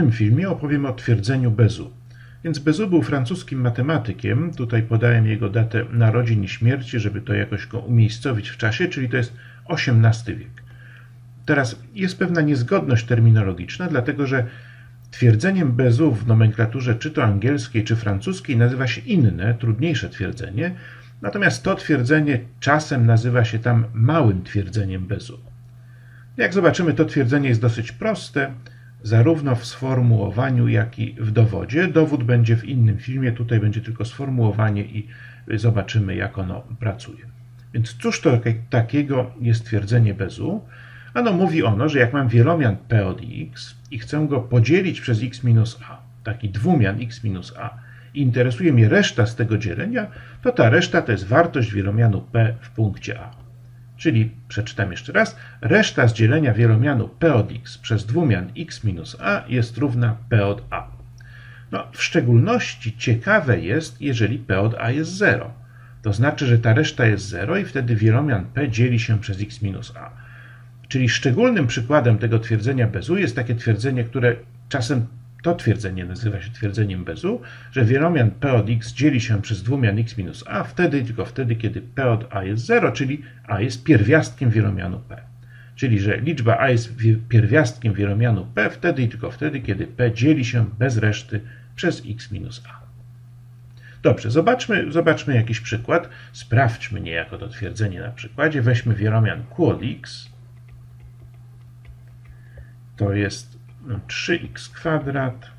tym filmie opowiem o twierdzeniu Bezu. Więc Bezu był francuskim matematykiem. Tutaj podałem jego datę narodzin i śmierci, żeby to jakoś go umiejscowić w czasie, czyli to jest XVIII wiek. Teraz jest pewna niezgodność terminologiczna, dlatego że twierdzeniem Bezu w nomenklaturze czy to angielskiej, czy francuskiej nazywa się inne, trudniejsze twierdzenie, natomiast to twierdzenie czasem nazywa się tam małym twierdzeniem Bezu. Jak zobaczymy, to twierdzenie jest dosyć proste, zarówno w sformułowaniu, jak i w dowodzie. Dowód będzie w innym filmie, tutaj będzie tylko sformułowanie i zobaczymy, jak ono pracuje. Więc cóż to takiego jest twierdzenie Bezu? Ano mówi ono, że jak mam wielomian p od x i chcę go podzielić przez x minus a, taki dwumian x minus a, i interesuje mnie reszta z tego dzielenia, to ta reszta to jest wartość wielomianu p w punkcie a. Czyli, przeczytam jeszcze raz, reszta z dzielenia wielomianu p od x przez dwumian x minus a jest równa p od a. No, w szczególności ciekawe jest, jeżeli p od a jest 0. To znaczy, że ta reszta jest 0 i wtedy wielomian p dzieli się przez x minus a. Czyli szczególnym przykładem tego twierdzenia bezu jest takie twierdzenie, które czasem to twierdzenie nazywa się twierdzeniem bezu, że wielomian p od x dzieli się przez dwumian x minus a wtedy, tylko wtedy, kiedy p od a jest 0, czyli a jest pierwiastkiem wielomianu p. Czyli, że liczba a jest pierwiastkiem wielomianu p wtedy i tylko wtedy, kiedy p dzieli się bez reszty przez x minus a. Dobrze, zobaczmy, zobaczmy jakiś przykład. Sprawdźmy niejako to twierdzenie na przykładzie. Weźmy wielomian q od x. To jest 3x kwadrat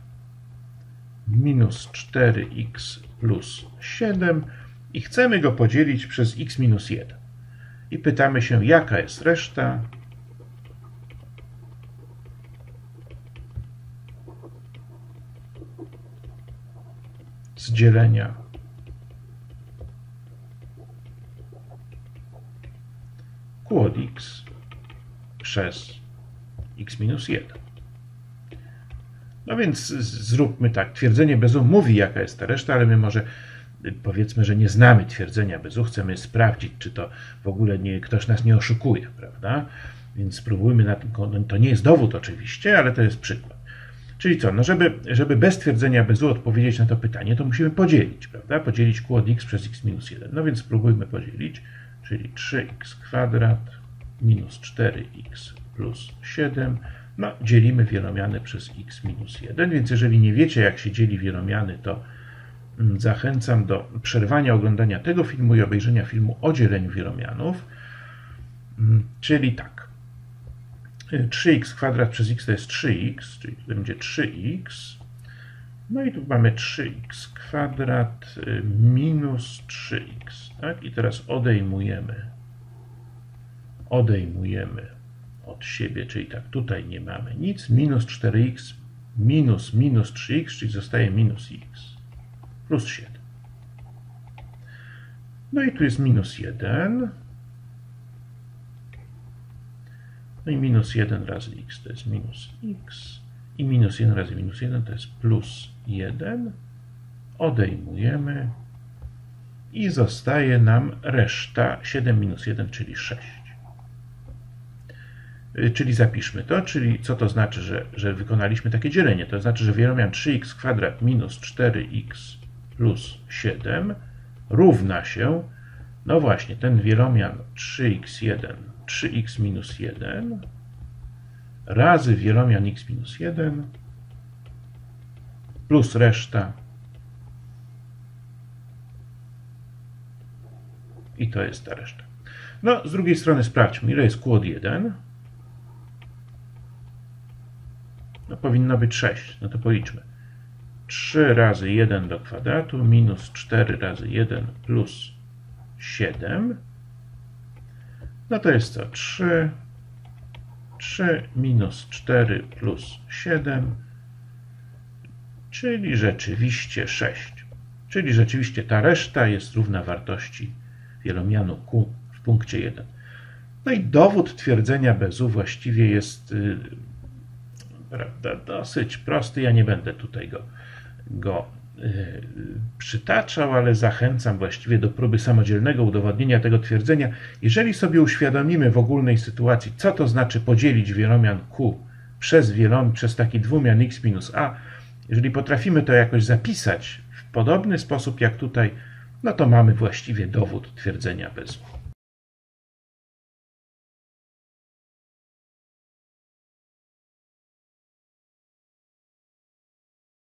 minus 4x plus 7 i chcemy go podzielić przez x minus 1. I pytamy się, jaka jest reszta. z dzielenia q od x przez x minus 1. No więc zróbmy tak. Twierdzenie bezu mówi, jaka jest ta reszta, ale my może powiedzmy, że nie znamy twierdzenia bezu. Chcemy sprawdzić, czy to w ogóle nie, ktoś nas nie oszukuje, prawda? Więc spróbujmy na tym. To nie jest dowód oczywiście, ale to jest przykład. Czyli co? No żeby, żeby bez twierdzenia bezu odpowiedzieć na to pytanie, to musimy podzielić, prawda? Podzielić q od x przez x minus 1. No więc spróbujmy podzielić, czyli 3x kwadrat minus 4x plus 7 no, dzielimy wielomiany przez x minus 1, więc jeżeli nie wiecie, jak się dzieli wielomiany, to mm, zachęcam do przerwania oglądania tego filmu i obejrzenia filmu o dzieleniu wielomianów. Mm, czyli tak. 3x kwadrat przez x to jest 3x, czyli to będzie 3x. No i tu mamy 3x kwadrat y, minus 3x. Tak? I teraz odejmujemy, odejmujemy od siebie, czyli tak, tutaj nie mamy nic, minus 4x minus minus 3x, czyli zostaje minus x plus 7. No i tu jest minus 1. No i minus 1 razy x to jest minus x. I minus 1 razy minus 1 to jest plus 1. Odejmujemy. I zostaje nam reszta 7 minus 1, czyli 6. Y, czyli zapiszmy to, czyli co to znaczy, że, że wykonaliśmy takie dzielenie? To znaczy, że wielomian 3x kwadrat minus 4x plus 7 równa się, no właśnie, ten wielomian 3x1, 3x minus 1 razy wielomian x minus 1 plus reszta i to jest ta reszta. No, z drugiej strony sprawdźmy, ile jest q od 1. No powinno być 6. No to policzmy. 3 razy 1 do kwadratu minus 4 razy 1 plus 7. No to jest co? 3. 3 minus 4 plus 7. Czyli rzeczywiście 6. Czyli rzeczywiście ta reszta jest równa wartości wielomianu q w punkcie 1. No i dowód twierdzenia bezu właściwie jest y, prawda, dosyć prosty. Ja nie będę tutaj go, go yy, przytaczał, ale zachęcam właściwie do próby samodzielnego udowodnienia tego twierdzenia. Jeżeli sobie uświadomimy w ogólnej sytuacji, co to znaczy podzielić wielomian q przez wielom, przez taki dwumian x minus a, jeżeli potrafimy to jakoś zapisać w podobny sposób jak tutaj, no to mamy właściwie dowód twierdzenia Bezu.